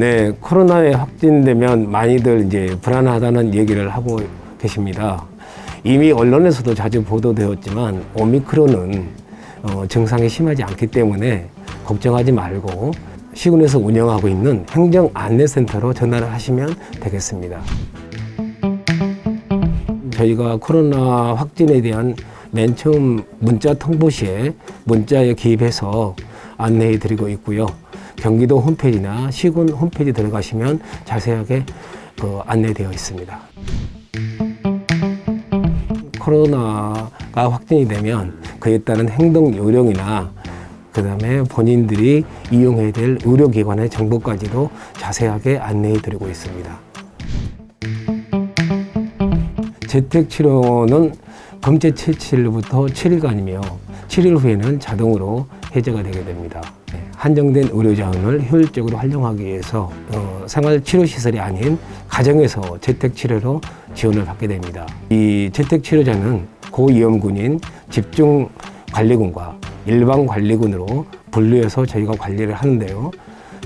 네, 코로나에 확진되면 많이들 이제 불안하다는 얘기를 하고 계십니다. 이미 언론에서도 자주 보도되었지만 오미크론은 어, 증상이 심하지 않기 때문에 걱정하지 말고 시군에서 운영하고 있는 행정 안내센터로 전화를 하시면 되겠습니다. 저희가 코로나 확진에 대한 맨 처음 문자 통보 시에 문자에 기입해서 안내해 드리고 있고요. 경기도 홈페이지나 시군 홈페이지 들어가시면 자세하게 그 안내되어 있습니다. 코로나가 확진이 되면 그에 따른 행동 요령이나 그 다음에 본인들이 이용해야 될 의료기관의 정보까지도 자세하게 안내해 드리고 있습니다. 재택치료는 검체 채취일부터 7일간이며 7일 후에는 자동으로 해제가 되게 됩니다. 네, 한정된 의료자원을 효율적으로 활용하기 위해서 어, 생활치료시설이 아닌 가정에서 재택치료로 지원을 받게 됩니다. 이 재택치료자는 고위험군인 집중관리군과 일반관리군으로 분류해서 저희가 관리를 하는데요.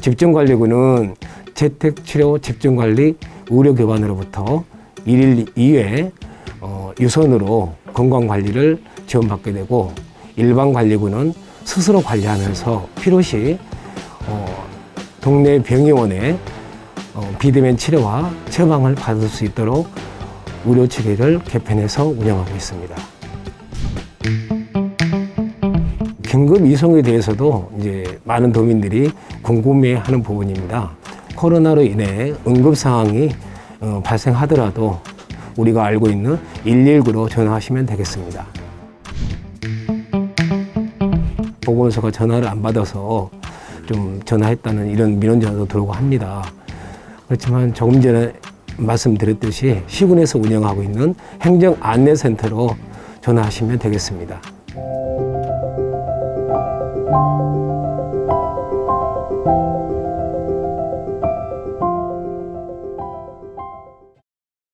집중관리군은 재택치료 집중관리 의료기관으로부터 일일 이외 어, 유선으로 건강관리를 지원받게 되고 일반관리군은 스스로 관리하면서 필요시 어, 동네 병의원에 어, 비대면 치료와 처방을 받을 수 있도록 의료 체계를 개편해서 운영하고 있습니다. 긴급 이송에 대해서도 이제 많은 도민들이 궁금해하는 부분입니다. 코로나로 인해 응급 상황이 어, 발생하더라도 우리가 알고 있는 119로 전화하시면 되겠습니다. 보건소가 전화를 안 받아서 좀 전화했다는 이런 민원 전화도 들어오고 합니다. 그렇지만 조금 전에 말씀드렸듯이 시군에서 운영하고 있는 행정 안내센터로 전화하시면 되겠습니다.